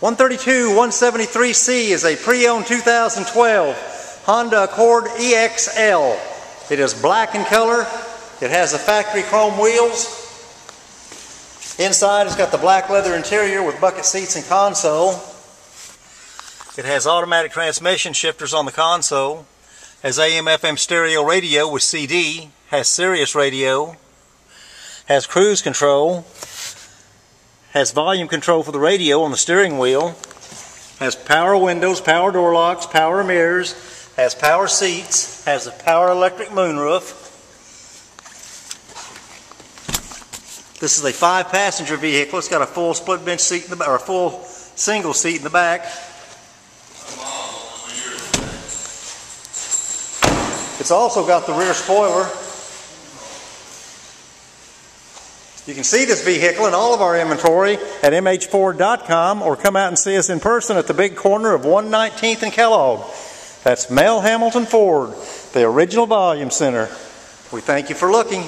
132 173C is a pre-owned 2012 Honda Accord EXL. It is black in color. It has the factory chrome wheels. Inside it's got the black leather interior with bucket seats and console. It has automatic transmission shifters on the console. Has AM FM stereo radio with CD. Has Sirius radio. Has cruise control has volume control for the radio on the steering wheel, has power windows, power door locks, power mirrors, has power seats, has a power electric moonroof. This is a five passenger vehicle. It's got a full split bench seat in the back, or a full single seat in the back. It's also got the rear spoiler You can see this vehicle and all of our inventory at mhford.com or come out and see us in person at the big corner of 119th and Kellogg. That's Mel Hambelton Ford, the original volume center. We thank you for looking.